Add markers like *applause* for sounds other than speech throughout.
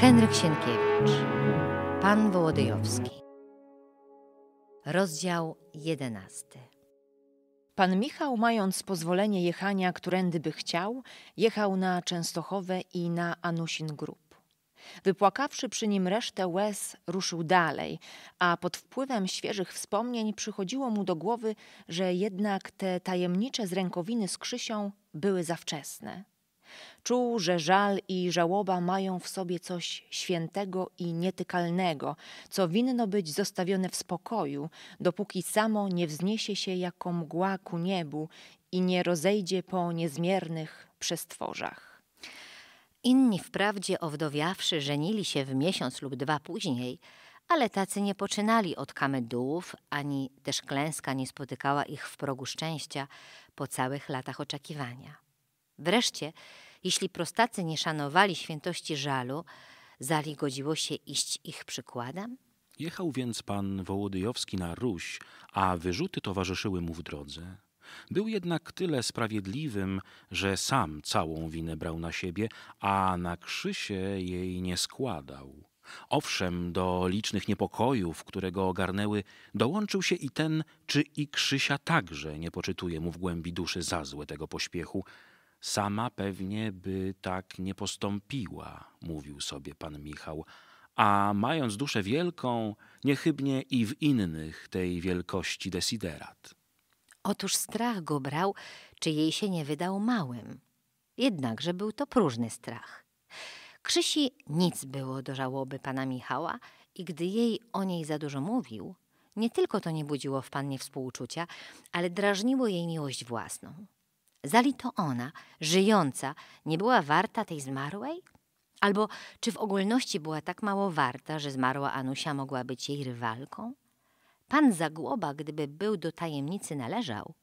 Henryk Sienkiewicz Pan Wołodyjowski Rozdział jedenasty Pan Michał, mając pozwolenie jechania, którędy by chciał, jechał na Częstochowę i na Anusin Grób. Wypłakawszy przy nim resztę łez, ruszył dalej, a pod wpływem świeżych wspomnień przychodziło mu do głowy, że jednak te tajemnicze zrękowiny z Krzysią były za wczesne. Czuł, że żal i żałoba mają w sobie coś świętego i nietykalnego, co winno być zostawione w spokoju, dopóki samo nie wzniesie się jako mgła ku niebu i nie rozejdzie po niezmiernych przestworzach. Inni wprawdzie owdowiawszy żenili się w miesiąc lub dwa później, ale tacy nie poczynali od kamedułów, ani też klęska nie spotykała ich w progu szczęścia po całych latach oczekiwania. Wreszcie, jeśli prostacy nie szanowali świętości żalu, zali godziło się iść ich przykładem? Jechał więc pan Wołodyjowski na Ruś, a wyrzuty towarzyszyły mu w drodze. Był jednak tyle sprawiedliwym, że sam całą winę brał na siebie, a na Krzysie jej nie składał. Owszem, do licznych niepokojów, które go ogarnęły, dołączył się i ten, czy i Krzysia także nie poczytuje mu w głębi duszy za złe tego pośpiechu, Sama pewnie by tak nie postąpiła, mówił sobie pan Michał, a mając duszę wielką, niechybnie i w innych tej wielkości desiderat. Otóż strach go brał, czy jej się nie wydał małym. Jednakże był to próżny strach. Krzysi nic było do żałoby pana Michała i gdy jej o niej za dużo mówił, nie tylko to nie budziło w pannie współczucia, ale drażniło jej miłość własną. Zali to ona, żyjąca, nie była warta tej zmarłej? Albo czy w ogólności była tak mało warta, że zmarła Anusia mogła być jej rywalką? Pan Zagłoba, gdyby był do tajemnicy należał,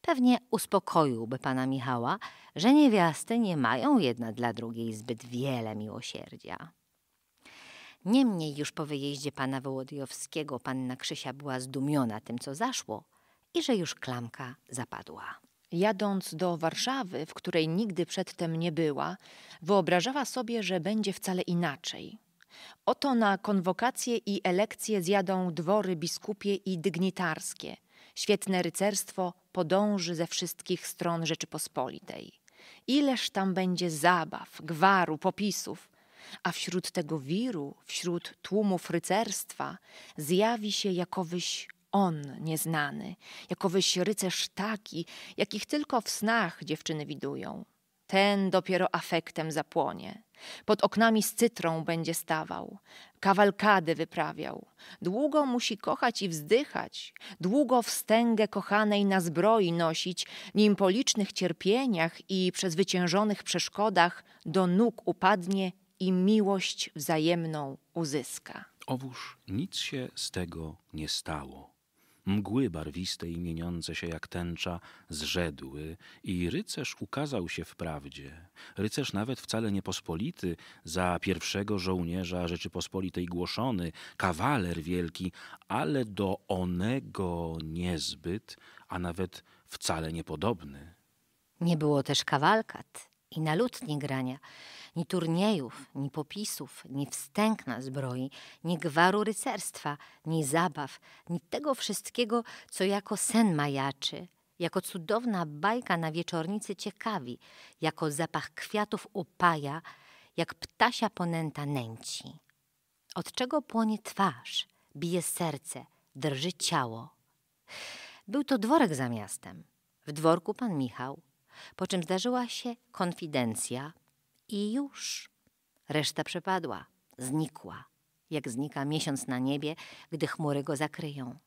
pewnie uspokoiłby pana Michała, że niewiasty nie mają jedna dla drugiej zbyt wiele miłosierdzia. Niemniej już po wyjeździe pana Wołodyjowskiego panna Krzysia była zdumiona tym, co zaszło i że już klamka zapadła. Jadąc do Warszawy, w której nigdy przedtem nie była, wyobrażała sobie, że będzie wcale inaczej. Oto na konwokacje i elekcje zjadą dwory biskupie i dygnitarskie. Świetne rycerstwo podąży ze wszystkich stron Rzeczypospolitej. Ileż tam będzie zabaw, gwaru, popisów, a wśród tego wiru, wśród tłumów rycerstwa, zjawi się jakowyś on nieznany, jakowyś rycerz taki, jakich tylko w snach dziewczyny widują. Ten dopiero afektem zapłonie. Pod oknami z cytrą będzie stawał, kawalkady wyprawiał. Długo musi kochać i wzdychać, długo wstęgę kochanej na zbroi nosić, nim po licznych cierpieniach i przezwyciężonych przeszkodach do nóg upadnie i miłość wzajemną uzyska. Owóż nic się z tego nie stało. Mgły barwiste i mieniące się jak tęcza zrzedły i rycerz ukazał się wprawdzie. Rycerz nawet wcale niepospolity, za pierwszego żołnierza Rzeczypospolitej głoszony, kawaler wielki, ale do onego niezbyt, a nawet wcale niepodobny. Nie było też kawalkat i na lutni grania, ni turniejów, ni popisów, ni wstękna zbroi, ni gwaru rycerstwa, ni zabaw, ni tego wszystkiego, co jako sen majaczy, jako cudowna bajka na wieczornicy ciekawi, jako zapach kwiatów upaja, jak ptasia ponęta nęci. Od czego płonie twarz, bije serce, drży ciało. Był to dworek za miastem. W dworku pan Michał, po czym zdarzyła się konfidencja i już. Reszta przepadła, znikła, jak znika miesiąc na niebie, gdy chmury go zakryją.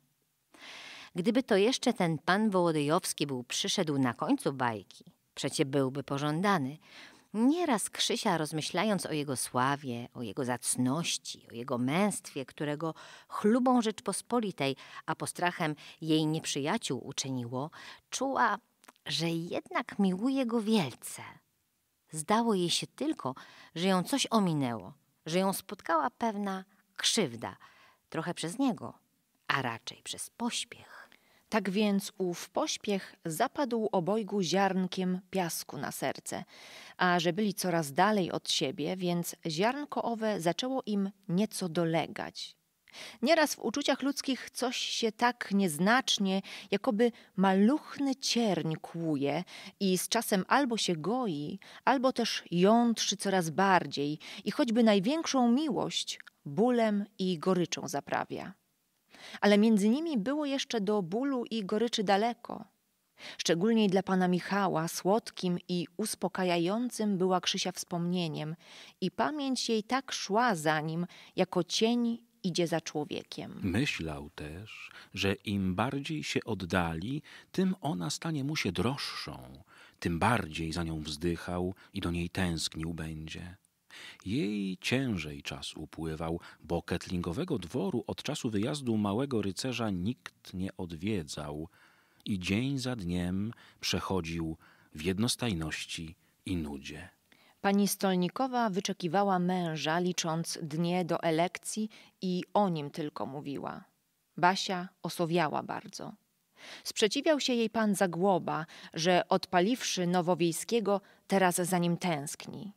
Gdyby to jeszcze ten pan Wołodyjowski był przyszedł na końcu bajki, przecie byłby pożądany. Nieraz Krzysia, rozmyślając o jego sławie, o jego zacności, o jego męstwie, którego chlubą Rzeczpospolitej, a postrachem jej nieprzyjaciół uczyniło, czuła że jednak miłuje go wielce. Zdało jej się tylko, że ją coś ominęło, że ją spotkała pewna krzywda, trochę przez niego, a raczej przez pośpiech. Tak więc ów pośpiech zapadł obojgu ziarnkiem piasku na serce, a że byli coraz dalej od siebie, więc ziarnko owe zaczęło im nieco dolegać. Nieraz w uczuciach ludzkich coś się tak nieznacznie, jakoby maluchny cierń kłuje i z czasem albo się goi, albo też jątrzy coraz bardziej i choćby największą miłość bólem i goryczą zaprawia. Ale między nimi było jeszcze do bólu i goryczy daleko. Szczególnie dla pana Michała słodkim i uspokajającym była Krzysia wspomnieniem i pamięć jej tak szła za nim, jako cień idzie za człowiekiem. Myślał też, że im bardziej się oddali, tym ona stanie mu się droższą, tym bardziej za nią wzdychał i do niej tęsknił będzie. Jej ciężej czas upływał, bo ketlingowego dworu od czasu wyjazdu małego rycerza nikt nie odwiedzał i dzień za dniem przechodził w jednostajności i nudzie. Pani Stolnikowa wyczekiwała męża, licząc dnie do elekcji i o nim tylko mówiła. Basia osowiała bardzo. Sprzeciwiał się jej pan Zagłoba, że odpaliwszy Nowowiejskiego, teraz za nim tęskni.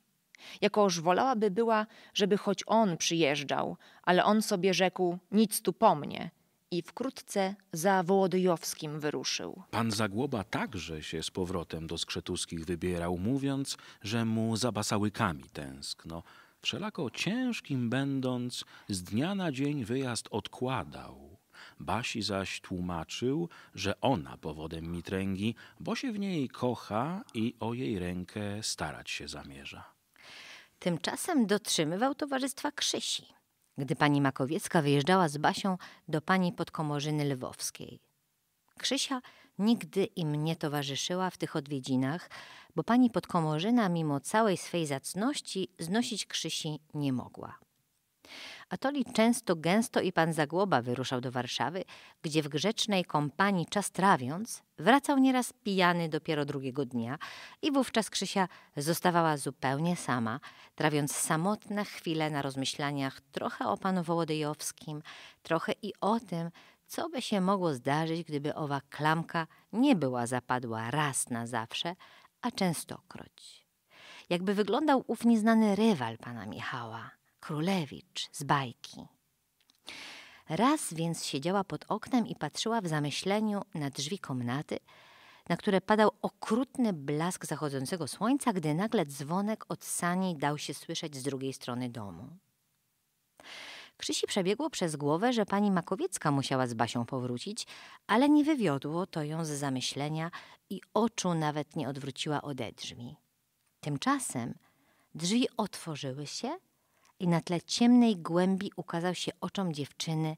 Jakoż wolałaby była, żeby choć on przyjeżdżał, ale on sobie rzekł, nic tu po mnie, i wkrótce za Wołodyjowskim wyruszył. Pan Zagłoba także się z powrotem do Skrzetuskich wybierał, mówiąc, że mu za basałykami tęskno. Wszelako ciężkim będąc, z dnia na dzień wyjazd odkładał. Basi zaś tłumaczył, że ona powodem mitręgi, bo się w niej kocha i o jej rękę starać się zamierza. Tymczasem dotrzymywał towarzystwa Krzysi, gdy pani Makowiecka wyjeżdżała z Basią do pani podkomorzyny lwowskiej. Krzysia nigdy im nie towarzyszyła w tych odwiedzinach, bo pani podkomorzyna mimo całej swej zacności znosić Krzysi nie mogła. Atoli często, gęsto i pan Zagłoba wyruszał do Warszawy, gdzie w grzecznej kompanii czas trawiąc, wracał nieraz pijany dopiero drugiego dnia i wówczas Krzysia zostawała zupełnie sama, trawiąc samotne chwile na rozmyślaniach trochę o panu Wołodyjowskim, trochę i o tym, co by się mogło zdarzyć, gdyby owa klamka nie była zapadła raz na zawsze, a częstokroć. Jakby wyglądał ów nieznany rywal pana Michała – królewicz z bajki. Raz więc siedziała pod oknem i patrzyła w zamyśleniu na drzwi komnaty, na które padał okrutny blask zachodzącego słońca, gdy nagle dzwonek od sani dał się słyszeć z drugiej strony domu. Krzysi przebiegło przez głowę, że pani Makowiecka musiała z Basią powrócić, ale nie wywiodło to ją z zamyślenia i oczu nawet nie odwróciła ode drzwi. Tymczasem drzwi otworzyły się i na tle ciemnej głębi ukazał się oczom dziewczyny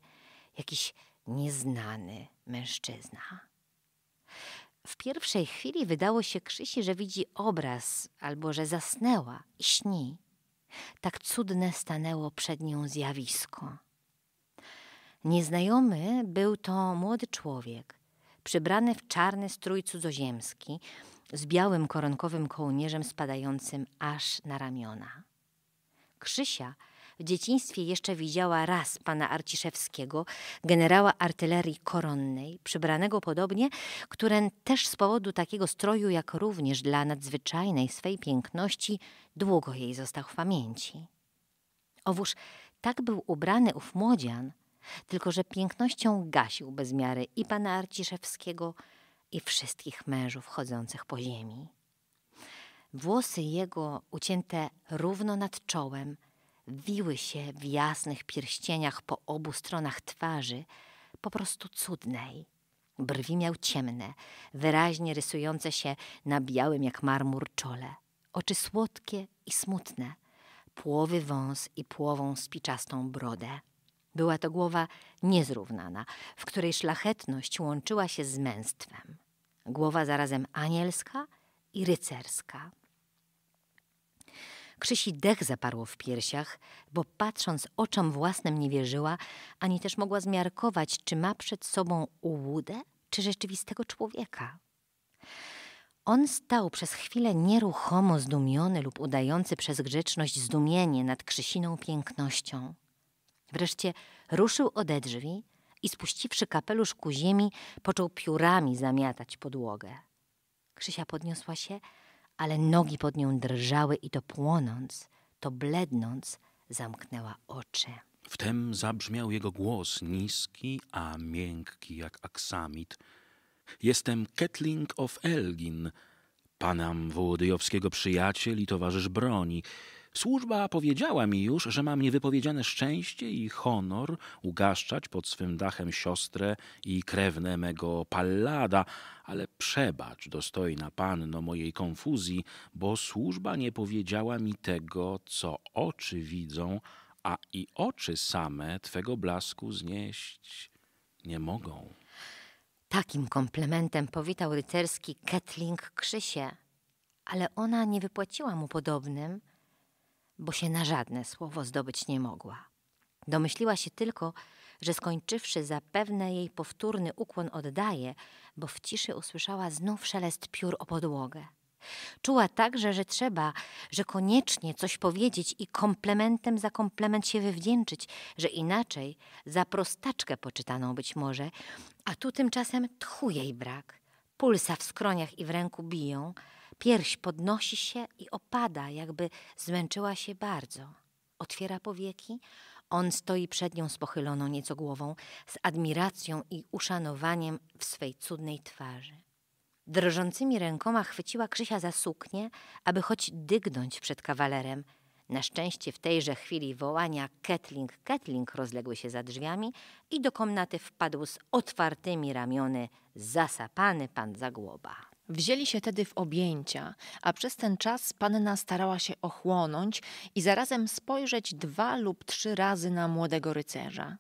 jakiś nieznany mężczyzna. W pierwszej chwili wydało się Krzysi, że widzi obraz albo że zasnęła i śni. Tak cudne stanęło przed nią zjawisko. Nieznajomy był to młody człowiek, przybrany w czarny strój cudzoziemski, z białym koronkowym kołnierzem spadającym aż na ramiona. Krzysia w dzieciństwie jeszcze widziała raz pana Arciszewskiego, generała artylerii koronnej, przybranego podobnie, który też z powodu takiego stroju, jak również dla nadzwyczajnej swej piękności, długo jej został w pamięci. Owóż tak był ubrany ów młodzian, tylko że pięknością gasił bez miary i pana Arciszewskiego, i wszystkich mężów chodzących po ziemi. Włosy jego, ucięte równo nad czołem, wiły się w jasnych pierścieniach po obu stronach twarzy, po prostu cudnej. Brwi miał ciemne, wyraźnie rysujące się na białym jak marmur czole. Oczy słodkie i smutne, płowy wąs i płową spiczastą brodę. Była to głowa niezrównana, w której szlachetność łączyła się z męstwem. Głowa zarazem anielska i rycerska. Krzysi dech zaparło w piersiach, bo patrząc oczom własnym nie wierzyła, ani też mogła zmiarkować, czy ma przed sobą ułudę, czy rzeczywistego człowieka. On stał przez chwilę nieruchomo zdumiony lub udający przez grzeczność zdumienie nad Krzysiną pięknością. Wreszcie ruszył ode drzwi i spuściwszy kapelusz ku ziemi, począł piórami zamiatać podłogę. Krzysia podniosła się, ale nogi pod nią drżały i to płonąc, to blednąc, zamknęła oczy. Wtem zabrzmiał jego głos, niski, a miękki jak aksamit. Jestem Ketling of Elgin, panam Wołodyjowskiego przyjaciel i towarzysz broni. Służba powiedziała mi już, że mam niewypowiedziane szczęście i honor ugaszczać pod swym dachem siostrę i krewne mego Pallada, ale przebacz, dostojna panno, mojej konfuzji, bo służba nie powiedziała mi tego, co oczy widzą, a i oczy same twego blasku znieść nie mogą. Takim komplementem powitał rycerski Ketling Krzysie, ale ona nie wypłaciła mu podobnym, bo się na żadne słowo zdobyć nie mogła. Domyśliła się tylko, że skończywszy zapewne jej powtórny ukłon oddaje, bo w ciszy usłyszała znów szelest piór o podłogę. Czuła także, że trzeba, że koniecznie coś powiedzieć i komplementem za komplement się wywdzięczyć, że inaczej za prostaczkę poczytaną być może, a tu tymczasem tchu jej brak. Pulsa w skroniach i w ręku biją, pierś podnosi się i opada, jakby zmęczyła się bardzo. Otwiera powieki, on stoi przed nią z pochyloną nieco głową, z admiracją i uszanowaniem w swej cudnej twarzy. Drżącymi rękoma chwyciła Krzysia za suknię, aby choć dygnąć przed kawalerem. Na szczęście w tejże chwili wołania Ketling, Ketling rozległy się za drzwiami i do komnaty wpadł z otwartymi ramiony zasapany pan Zagłoba. Wzięli się tedy w objęcia, a przez ten czas panna starała się ochłonąć i zarazem spojrzeć dwa lub trzy razy na młodego rycerza.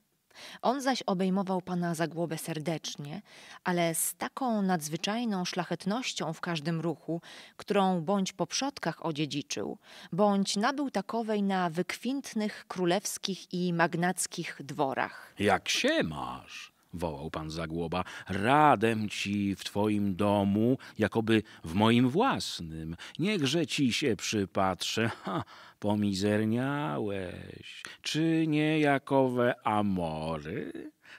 On zaś obejmował pana za głowę serdecznie, ale z taką nadzwyczajną szlachetnością w każdym ruchu, którą bądź po przodkach odziedziczył, bądź nabył takowej na wykwintnych królewskich i magnackich dworach. Jak się masz? Wołał pan Zagłoba. Radem ci w twoim domu, jakoby w moim własnym. Niechże ci się przypatrzę. *laughs* Ha, pomizerniałeś. Czy niejakowe amory?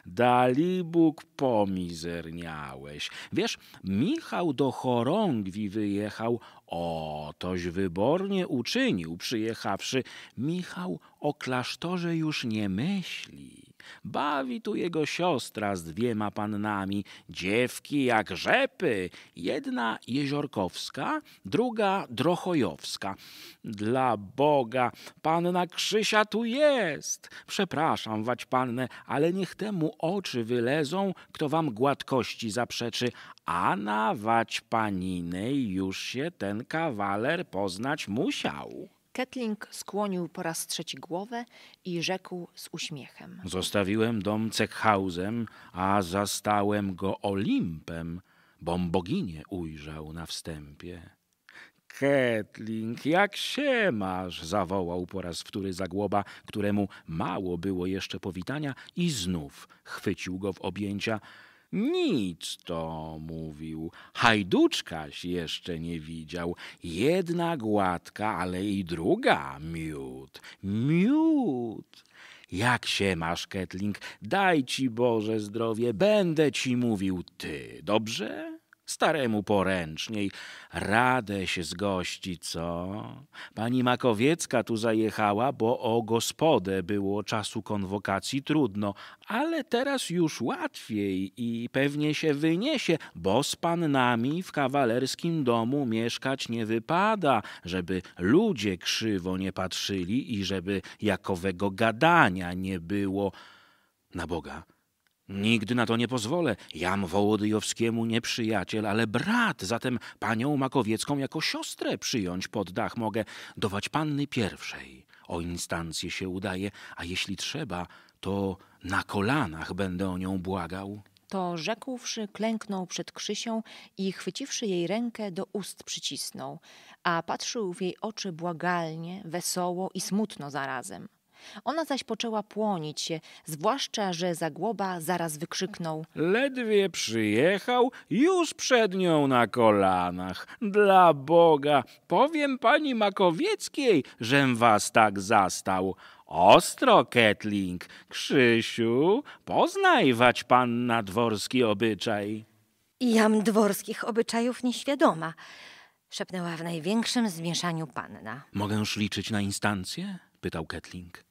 Dali Bóg pomizerniałeś. Wiesz, Michał do chorągwi wyjechał, o, toś wybornie uczynił, przyjechawszy. Michał o klasztorze już nie myśli. Bawi tu jego siostra z dwiema pannami, dziewki jak rzepy, jedna jeziorkowska, druga drochojowska. Dla Boga, panna Krzysia tu jest. Przepraszam, wać pannę, ale niech temu oczy wylezą, kto wam gładkości zaprzeczy, a na wać paninej już się ten kawaler poznać musiał. Ketling skłonił po raz trzeci głowę i rzekł z uśmiechem. Zostawiłem dom Cechhausem, a zastałem go Olimpem, bom boginię ujrzał na wstępie. Ketling, jak się masz? zawołał po raz wtóry Zagłoba, któremu mało było jeszcze powitania i znów chwycił go w objęcia. Nic to, mówił, hajduczkaś jeszcze nie widział. Jedna gładka, ale i druga miód, miód. Jak się masz, Ketling? Daj ci Boże zdrowie, będę ci mówił ty, dobrze? Staremu poręczniej. Radę się zgości, co? Pani Makowiecka tu zajechała, bo o gospodę było czasu konwokacji trudno, ale teraz już łatwiej i pewnie się wyniesie, bo z pannami w kawalerskim domu mieszkać nie wypada, żeby ludzie krzywo nie patrzyli i żeby jakowego gadania nie było. Na Boga, Nigdy na to nie pozwolę. Jam Wołodyjowskiemu nie przyjaciel, ale brat, zatem panią Makowiecką jako siostrę przyjąć pod dach mogę. Dować panny pierwszej. O instancję się udaje, a jeśli trzeba, to na kolanach będę o nią błagał. To rzekłszy, klęknął przed Krzysią i chwyciwszy jej rękę do ust przycisnął, a patrzył w jej oczy błagalnie, wesoło i smutno zarazem. Ona zaś poczęła płonić się, zwłaszcza, że Zagłoba zaraz wykrzyknął. Ledwie przyjechał, już przed nią na kolanach. Dla Boga, powiem pani Makowieckiej, żem was tak zastał. Ostro, Ketling. Krzysiu, poznaj wać pan na dworski obyczaj. Jam dworskich obyczajów nieświadoma, szepnęła w największym zmieszaniu panna. Mogęż liczyć na instancję? pytał Ketling.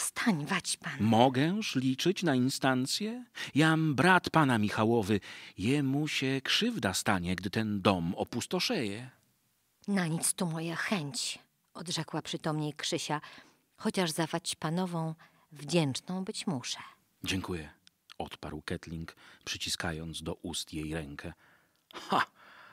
Wstań, wać pan. Mogęż liczyć na instancję? Jam brat pana Michałowy. Jemu się krzywda stanie, gdy ten dom opustoszeje. Na nic tu moja chęć, odrzekła przytomniej Krzysia, chociaż za wać panową wdzięczną być muszę. Dziękuję, odparł Ketling, przyciskając do ust jej rękę. Ha!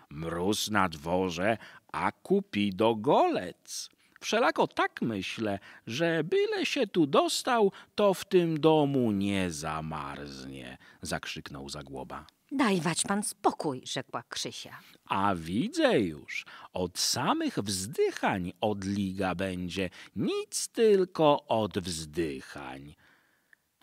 Mróz na dworze, a kupi do golec. Wszelako tak myślę, że byle się tu dostał, to w tym domu nie zamarznie, zakrzyknął Zagłoba. Daj wać pan spokój, rzekła Krzysia. A widzę już, od samych wzdychań odliga będzie, nic tylko od wzdychań.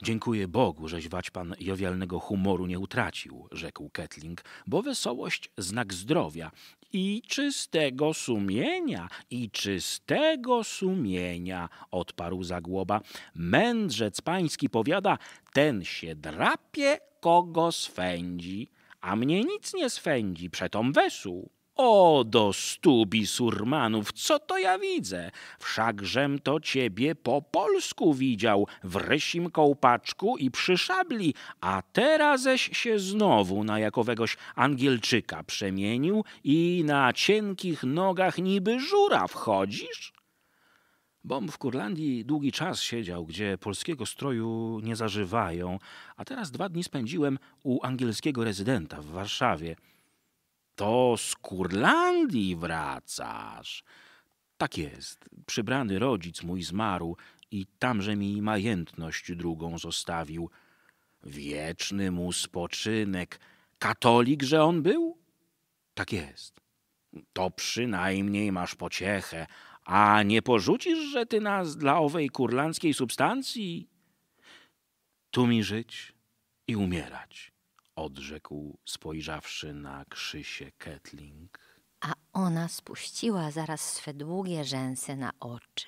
Dziękuję Bogu, żeś wać pan jowialnego humoru nie utracił, rzekł Ketling, bo wesołość znak zdrowia i czystego sumienia, i czystego sumienia, odparł Zagłoba. Mędrzec pański powiada, ten się drapie, kogo swędzi, a mnie nic nie swędzi, przetom wesół. O, do stu bisurmanów, co to ja widzę? Wszakżem to ciebie po polsku widział, w rysim kołpaczku i przy szabli, a teraześ się znowu na jakowegoś Angielczyka przemienił i na cienkich nogach niby żura wchodzisz? Bom w Kurlandii długi czas siedział, gdzie polskiego stroju nie zażywają, a teraz dwa dni spędziłem u angielskiego rezydenta w Warszawie. To z Kurlandii wracasz. Tak jest. Przybrany rodzic mój zmarł i tamże mi majętność drugą zostawił. Wieczny mu spoczynek. Katolik, że on był? Tak jest. To przynajmniej masz pociechę, a nie porzucisz, że ty nas dla owej kurlandzkiej substancji? Tu mi żyć i umierać, odrzekł, spojrzawszy na Krzysię Ketling. A ona spuściła zaraz swe długie rzęsy na oczy.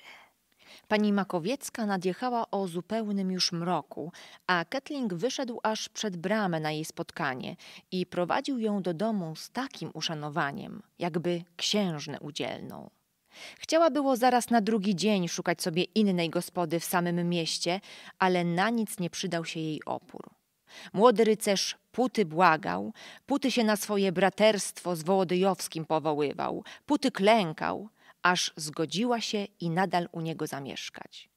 Pani Makowiecka nadjechała o zupełnym już mroku, a Ketling wyszedł aż przed bramę na jej spotkanie i prowadził ją do domu z takim uszanowaniem, jakby księżnę udzielną. Chciała było zaraz na drugi dzień szukać sobie innej gospody w samym mieście, ale na nic nie przydał się jej opór. Młody rycerz Puty błagał, Puty się na swoje braterstwo z Wołodyjowskim powoływał, Puty klękał, aż zgodziła się i nadal u niego zamieszkać.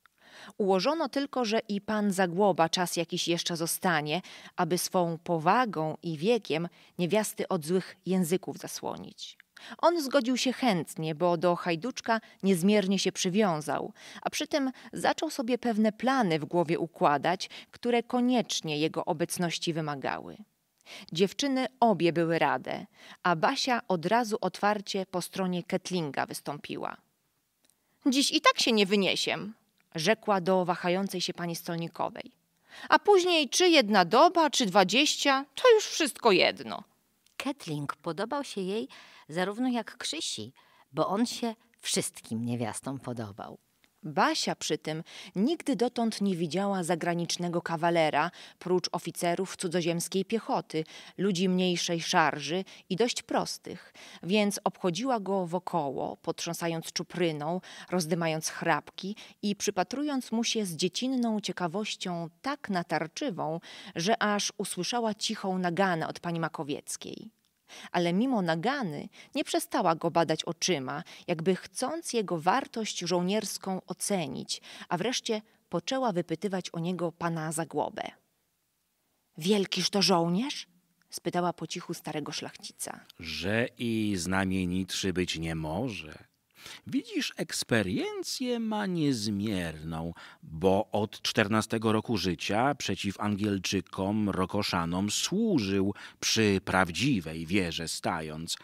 Ułożono tylko, że i pan Zagłoba czas jakiś jeszcze zostanie, aby swą powagą i wiekiem niewiasty od złych języków zasłonić. On zgodził się chętnie, bo do hajduczka niezmiernie się przywiązał, a przy tym zaczął sobie pewne plany w głowie układać, które koniecznie jego obecności wymagały. Dziewczyny obie były rade, a Basia od razu otwarcie po stronie Ketlinga wystąpiła. Dziś i tak się nie wyniesiem, rzekła do wahającej się pani stolnikowej. A później czy jedna doba, czy dwadzieścia, to już wszystko jedno. Ketling podobał się jej zarówno jak Krzysi, bo on się wszystkim niewiastom podobał. Basia przy tym nigdy dotąd nie widziała zagranicznego kawalera, prócz oficerów cudzoziemskiej piechoty, ludzi mniejszej szarży i dość prostych, więc obchodziła go wokoło, potrząsając czupryną, rozdymając chrapki i przypatrując mu się z dziecinną ciekawością tak natarczywą, że aż usłyszała cichą naganę od pani Makowieckiej ale mimo nagany nie przestała go badać oczyma, jakby chcąc jego wartość żołnierską ocenić, a wreszcie poczęła wypytywać o niego pana Zagłobę. Wielkiż to żołnierz? spytała po cichu starego szlachcica. Że i znamienitszy być nie może. Widzisz, eksperiencję ma niezmierną, bo od czternastego roku życia przeciw Angielczykom, Rokoszanom służył przy prawdziwej wierze stając.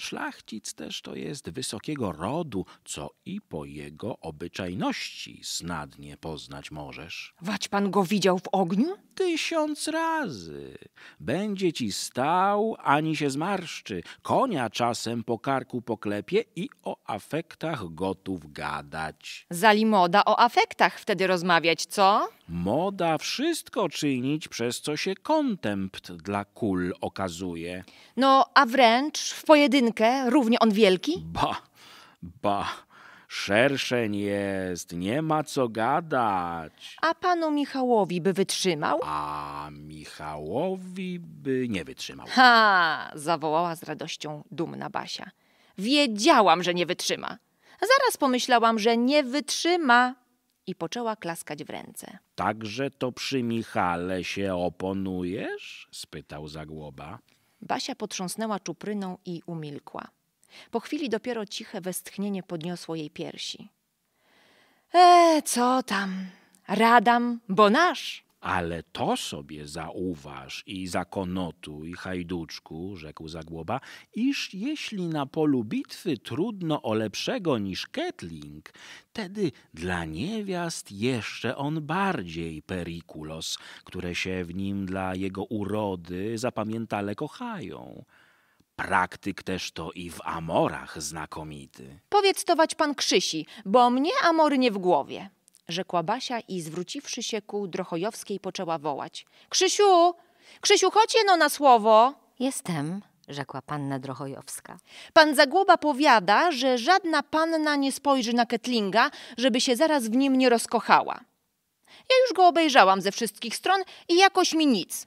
Szlachcic też to jest wysokiego rodu, co i po jego obyczajności snadnie poznać możesz. Wać pan go widział w ogniu? Tysiąc razy. Będzie ci stał, ani się zmarszczy. Konia czasem po karku poklepie i o afektach gotów gadać. Zali moda o afektach wtedy rozmawiać, co? Moda wszystko czynić, przez co się kontempt dla kul okazuje. No, a wręcz w pojedynkę równie on wielki? Ba, ba, szerszeń jest, nie ma co gadać. A panu Michałowi by wytrzymał? A Michałowi by nie wytrzymał. Ha! zawołała z radością dumna Basia. Wiedziałam, że nie wytrzyma. Zaraz pomyślałam, że nie wytrzyma. I poczęła klaskać w ręce. Także to przy Michale się oponujesz? spytał Zagłoba. Basia potrząsnęła czupryną i umilkła. Po chwili dopiero ciche westchnienie podniosło jej piersi. E, co tam? Radam, bo nasz. Ale to sobie zauważ i zakonotuj, hajduczku, rzekł Zagłoba, iż jeśli na polu bitwy trudno o lepszego niż Ketling, tedy dla niewiast jeszcze on bardziej perikulos, które się w nim dla jego urody zapamiętale kochają. Praktyk też to i w amorach znakomity. Powiedz to wać pan Krzysi, bo mnie amory nie w głowie. Rzekła Basia i zwróciwszy się ku Drochojowskiej poczęła wołać. Krzysiu! Krzysiu, chodź no na słowo! Jestem, rzekła panna Drochojowska. Pan Zagłoba powiada, że żadna panna nie spojrzy na Ketlinga, żeby się zaraz w nim nie rozkochała. Ja już go obejrzałam ze wszystkich stron i jakoś mi nic.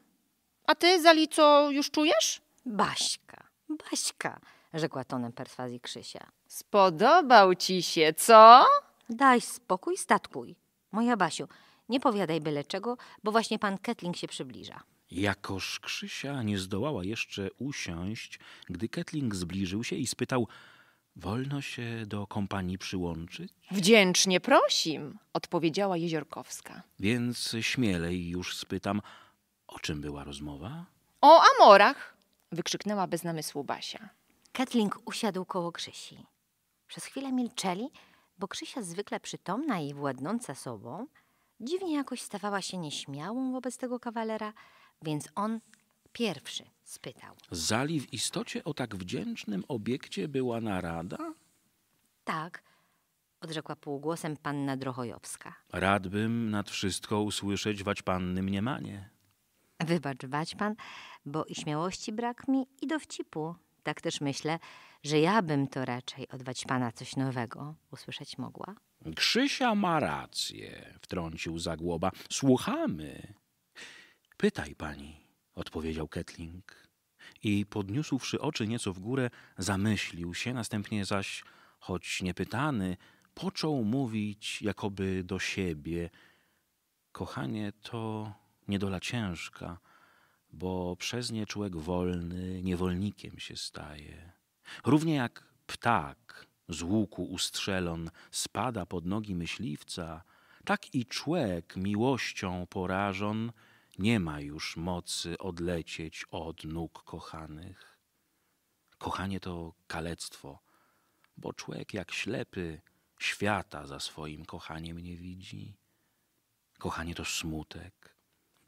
A ty, Zali, co już czujesz? Baśka, Baśka, rzekła tonem perswazji Krzysia. Spodobał ci się, co? Daj spokój, statkuj. Moja Basiu, nie powiadaj byle czego, bo właśnie pan Ketling się przybliża. Jakoż Krzysia nie zdołała jeszcze usiąść, gdy Ketling zbliżył się i spytał, wolno się do kompanii przyłączyć? Wdzięcznie prosim, odpowiedziała Jeziorkowska. Więc śmielej już spytam, o czym była rozmowa? O amorach, wykrzyknęła bez namysłu Basia. Ketling usiadł koło Krzysi. Przez chwilę milczeli, bo Krzysia zwykle przytomna i władnąca sobą, dziwnie jakoś stawała się nieśmiałą wobec tego kawalera, więc on pierwszy spytał. Zali w istocie o tak wdzięcznym obiekcie była narada? Tak, odrzekła półgłosem panna Drochojowska. Radbym nad wszystko usłyszeć wać panny mniemanie. Wybacz, wać pan, bo i śmiałości brak mi, i dowcipu. Tak też myślę, że ja bym to raczej od pana coś nowego usłyszeć mogła. Krzysia ma rację, wtrącił Zagłoba. Słuchamy. Pytaj pani, odpowiedział Ketling. I podniósłszy oczy nieco w górę, zamyślił się, następnie zaś, choć niepytany, począł mówić jakoby do siebie. Kochanie to niedola ciężka, bo przez nie człowiek wolny niewolnikiem się staje. Równie jak ptak z łuku ustrzelon spada pod nogi myśliwca, tak i człek miłością porażon nie ma już mocy odlecieć od nóg kochanych. Kochanie to kalectwo, bo człowiek jak ślepy świata za swoim kochaniem nie widzi. Kochanie to smutek,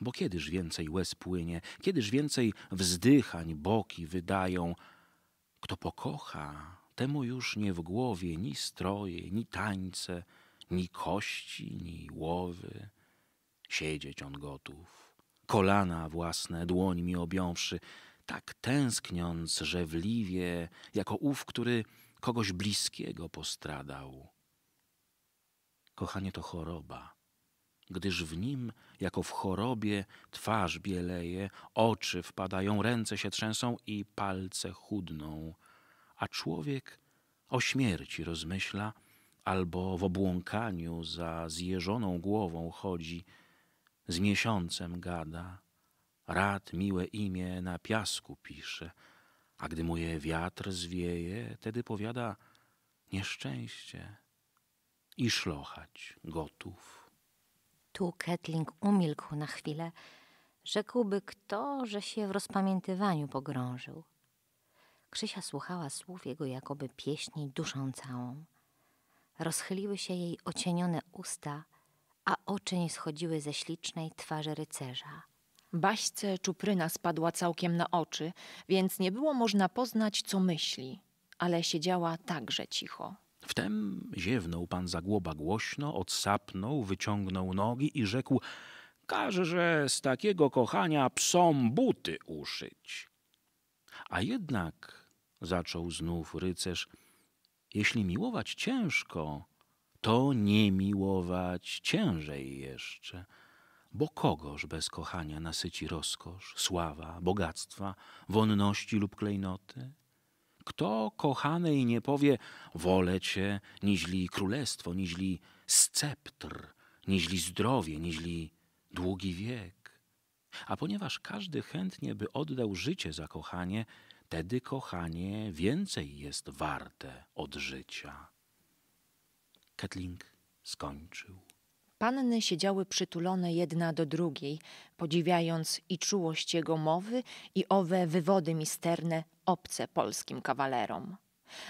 bo kiedyż więcej łez płynie, kiedyż więcej wzdychań boki wydają, kto pokocha, temu już nie w głowie ni stroje, ni tańce, ni kości, ni łowy. Siedzieć on gotów, kolana własne dłońmi objąwszy, tak tęskniąc żewliwie, jako ów, który kogoś bliskiego postradał. Kochanie to choroba, gdyż w nim, jako w chorobie, twarz bieleje, oczy wpadają, ręce się trzęsą i palce chudną, a człowiek o śmierci rozmyśla, albo w obłąkaniu za zjeżoną głową chodzi, z miesiącem gada, rad miłe imię na piasku pisze, a gdy mu je wiatr zwieje, tedy powiada nieszczęście i szlochać gotów. Tu Ketling umilkł na chwilę. Rzekłby kto, że się w rozpamiętywaniu pogrążył. Krzysia słuchała słów jego jakoby pieśni duszą całą. Rozchyliły się jej ocienione usta, a oczy nie schodziły ze ślicznej twarzy rycerza. Baśce czupryna spadła całkiem na oczy, więc nie było można poznać, co myśli, ale siedziała także cicho. Wtem ziewnął pan Zagłoba głośno, odsapnął, wyciągnął nogi i rzekł Każe, że z takiego kochania psom buty uszyć. A jednak, zaczął znów rycerz, jeśli miłować ciężko, to nie miłować ciężej jeszcze. Bo kogoż bez kochania nasyci rozkosz, sława, bogactwa, wonności lub klejnoty? Kto kochanej nie powie, wolę cię, niźli królestwo, niźli sceptr, niźli zdrowie, niźli długi wiek? A ponieważ każdy chętnie by oddał życie za kochanie, tedy kochanie więcej jest warte od życia. Ketling skończył. Panny siedziały przytulone jedna do drugiej, podziwiając i czułość jego mowy, i owe wywody misterne, obce polskim kawalerom.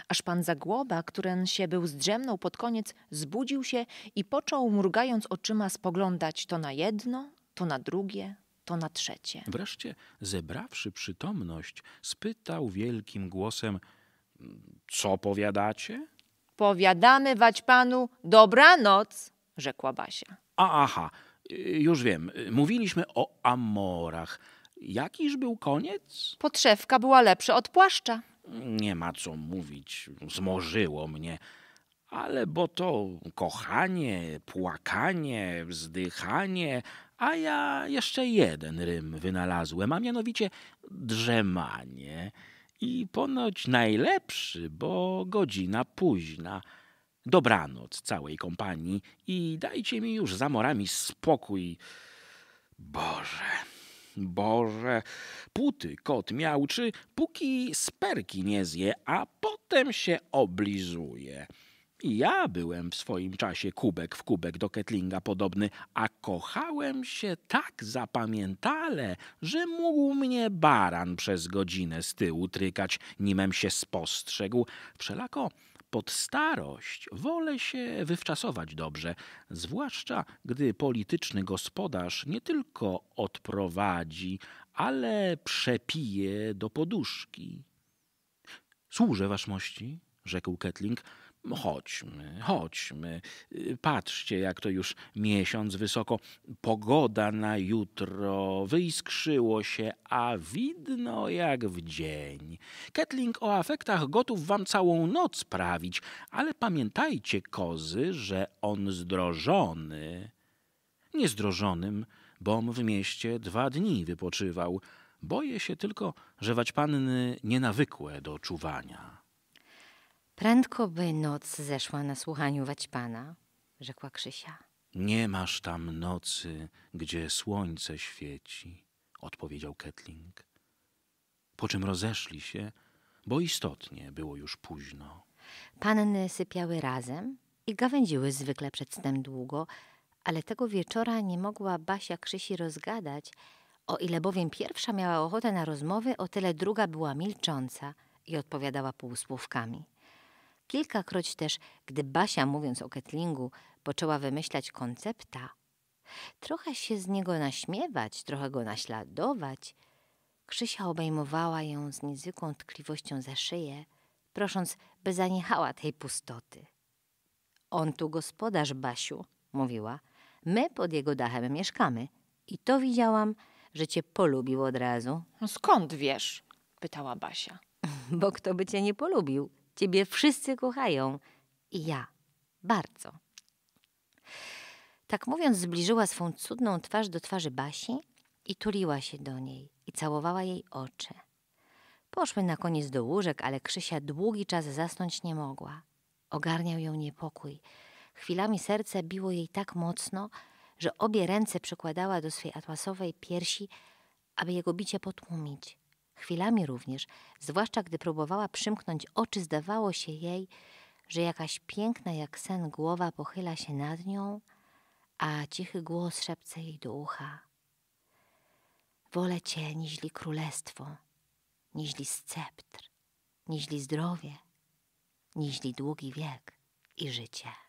Aż pan Zagłoba, któren się był zdrzemnął pod koniec, zbudził się i począł, mrugając oczyma, spoglądać to na jedno, to na drugie, to na trzecie. Wreszcie, zebrawszy przytomność, spytał wielkim głosem: Co powiadacie? Powiadamy wać panu dobranoc, rzekła Basia. A, aha, już wiem. Mówiliśmy o Amorach. Jakiż był koniec? Podszewka była lepsza od płaszcza. Nie ma co mówić, zmorzyło mnie. Ale bo to kochanie, płakanie, wzdychanie, a ja jeszcze jeden rym wynalazłem, a mianowicie drzemanie. I ponoć najlepszy, bo godzina późna. Dobranoc całej kompanii i dajcie mi już za morami spokój. Boże, Boże, puty kot miałczy, póki sperki nie zje, a potem się oblizuje. Ja byłem w swoim czasie kubek w kubek do Ketlinga podobny, a kochałem się tak zapamiętale, że mógł mnie baran przez godzinę z tyłu trykać, nimem się spostrzegł. Wszelako pod starość wolę się wywczasować dobrze, zwłaszcza gdy polityczny gospodarz nie tylko odprowadzi, ale przepije do poduszki. Służę waszmości, rzekł Ketling, Chodźmy, chodźmy. Patrzcie, jak to już miesiąc wysoko. Pogoda na jutro wyiskrzyło się, a widno jak w dzień. Ketling o afektach gotów wam całą noc prawić, ale pamiętajcie, kozy, że on zdrożony. Niezdrożonym, bom w mieście dwa dni wypoczywał. Boję się tylko, że wać panny nienawykłe do czuwania. Prędko by noc zeszła na słuchaniu Waćpana, rzekła Krzysia. Nie masz tam nocy, gdzie słońce świeci, odpowiedział Ketling. Po czym rozeszli się, bo istotnie było już późno. Panny sypiały razem i gawędziły zwykle przed snem długo, ale tego wieczora nie mogła Basia Krzysi rozgadać, o ile bowiem pierwsza miała ochotę na rozmowy, o tyle druga była milcząca i odpowiadała półsłówkami. Kilkakroć też, gdy Basia, mówiąc o Ketlingu, poczęła wymyślać koncepta, trochę się z niego naśmiewać, trochę go naśladować, Krzysia obejmowała ją z niezwykłą tkliwością za szyję, prosząc, by zaniechała tej pustoty. On tu gospodarz, Basiu, mówiła. My pod jego dachem mieszkamy. I to widziałam, że cię polubił od razu. No skąd wiesz? pytała Basia. *laughs* Bo kto by cię nie polubił? Ciebie wszyscy kochają. I ja. Bardzo. Tak mówiąc, zbliżyła swą cudną twarz do twarzy Basi i tuliła się do niej i całowała jej oczy. Poszły na koniec do łóżek, ale Krzysia długi czas zasnąć nie mogła. Ogarniał ją niepokój. Chwilami serce biło jej tak mocno, że obie ręce przykładała do swej atłasowej piersi, aby jego bicie potłumić. Chwilami również, zwłaszcza gdy próbowała przymknąć oczy, zdawało się jej, że jakaś piękna jak sen głowa pochyla się nad nią, a cichy głos szepce jej do ucha. Wolę cię niźli królestwo, niźli sceptr, niźli zdrowie, niźli długi wiek i życie.